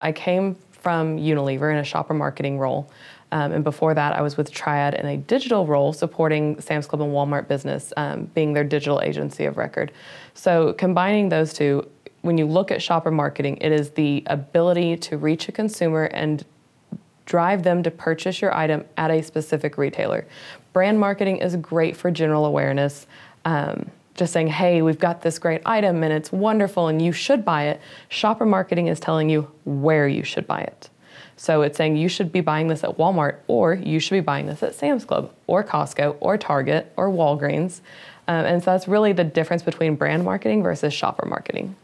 I came from Unilever in a shopper marketing role. Um, and before that, I was with Triad in a digital role supporting Sam's Club and Walmart business, um, being their digital agency of record. So, combining those two, when you look at shopper marketing, it is the ability to reach a consumer and drive them to purchase your item at a specific retailer. Brand marketing is great for general awareness. Um, just saying, hey, we've got this great item and it's wonderful and you should buy it. Shopper marketing is telling you where you should buy it. So it's saying you should be buying this at Walmart or you should be buying this at Sam's Club or Costco or Target or Walgreens. Um, and so that's really the difference between brand marketing versus shopper marketing.